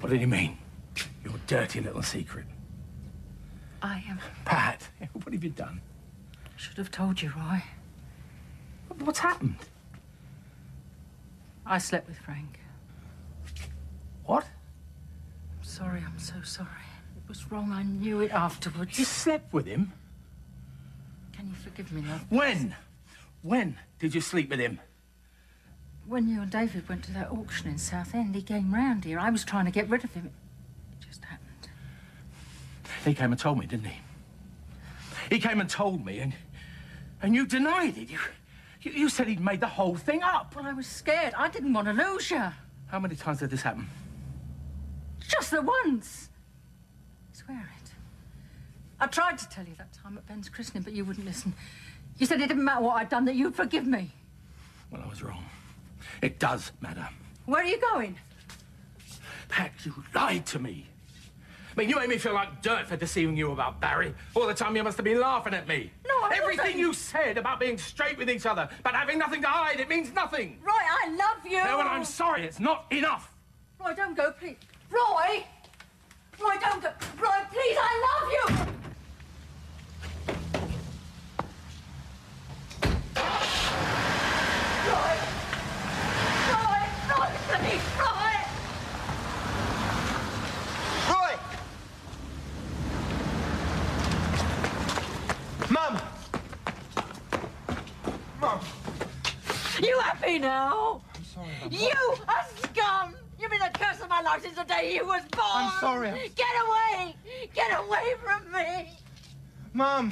What did he mean? Your dirty little secret. I am. Pat, what have you done? I Should have told you, Roy. What's happened? I slept with Frank. What? I'm sorry, I'm so sorry. It was wrong. I knew it afterwards. You slept with him? Can you forgive me, love? When? When did you sleep with him? When you and David went to that auction in Southend, he came round here. I was trying to get rid of him. It just happened. He came and told me, didn't he? He came and told me, and and you denied it. You, you, you said he'd made the whole thing up. Well, I was scared. I didn't want to lose you. How many times did this happen? Just the once. Swear it. I tried to tell you that time at Ben's christening, but you wouldn't listen. You said it didn't matter what I'd done, that you'd forgive me. Well, I was wrong. It does matter. Where are you going? Pat, you lied to me. I mean, you made me feel like dirt for deceiving you about Barry. All the time you must have been laughing at me. No, I Everything wasn't. you said about being straight with each other, but having nothing to hide, it means nothing. Roy, I love you. No, and I'm sorry, it's not enough. Roy, don't go, please. Roy! Roy, don't go. Roy, please, I love you! Roy! Roy! Roy, please, Roy! Roy! Mum! Mum! You happy now? I'm sorry. You a scum! You've been the curse of my life since the day you was born! I'm sorry. Get away! Get away from me! Mum!